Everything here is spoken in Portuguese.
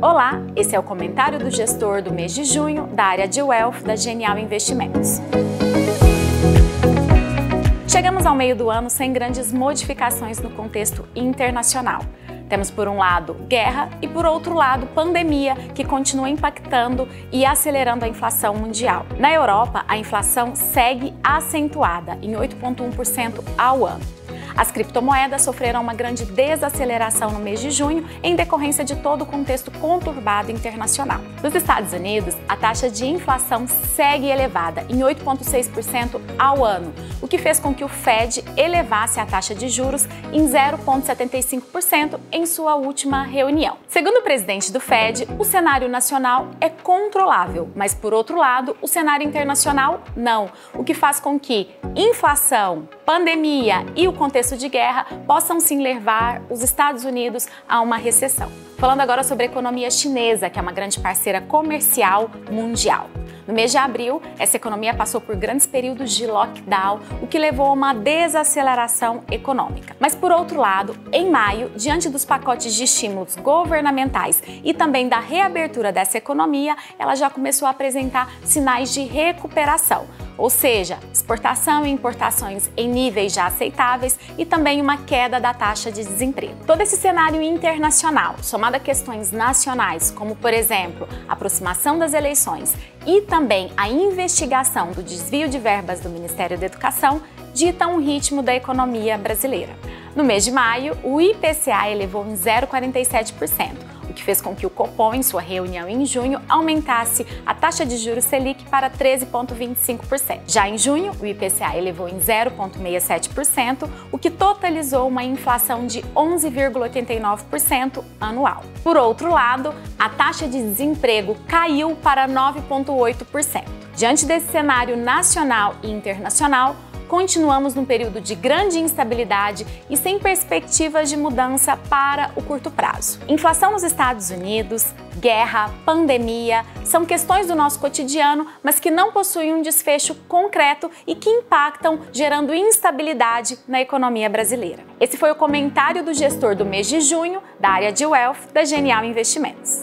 Olá, esse é o comentário do gestor do mês de junho da área de Wealth da Genial Investimentos. Chegamos ao meio do ano sem grandes modificações no contexto internacional. Temos, por um lado, guerra e, por outro lado, pandemia, que continua impactando e acelerando a inflação mundial. Na Europa, a inflação segue acentuada, em 8,1% ao ano. As criptomoedas sofreram uma grande desaceleração no mês de junho em decorrência de todo o contexto conturbado internacional. Nos Estados Unidos, a taxa de inflação segue elevada, em 8,6% ao ano, o que fez com que o Fed elevasse a taxa de juros em 0,75% em sua última reunião. Segundo o presidente do Fed, o cenário nacional é controlável, mas por outro lado, o cenário internacional não, o que faz com que inflação, pandemia e o contexto de guerra possam sim levar os Estados Unidos a uma recessão. Falando agora sobre a economia chinesa, que é uma grande parceira comercial mundial. No mês de abril, essa economia passou por grandes períodos de lockdown, o que levou a uma desaceleração econômica. Mas, por outro lado, em maio, diante dos pacotes de estímulos governamentais e também da reabertura dessa economia, ela já começou a apresentar sinais de recuperação ou seja, exportação e importações em níveis já aceitáveis e também uma queda da taxa de desemprego. Todo esse cenário internacional, somado a questões nacionais, como por exemplo, a aproximação das eleições e também a investigação do desvio de verbas do Ministério da Educação, dita um ritmo da economia brasileira. No mês de maio, o IPCA elevou em 0,47% o que fez com que o Copom, em sua reunião em junho, aumentasse a taxa de juros Selic para 13,25%. Já em junho, o IPCA elevou em 0,67%, o que totalizou uma inflação de 11,89% anual. Por outro lado, a taxa de desemprego caiu para 9,8%. Diante desse cenário nacional e internacional, continuamos num período de grande instabilidade e sem perspectivas de mudança para o curto prazo. Inflação nos Estados Unidos, guerra, pandemia são questões do nosso cotidiano, mas que não possuem um desfecho concreto e que impactam, gerando instabilidade na economia brasileira. Esse foi o comentário do gestor do mês de junho da área de Wealth da Genial Investimentos.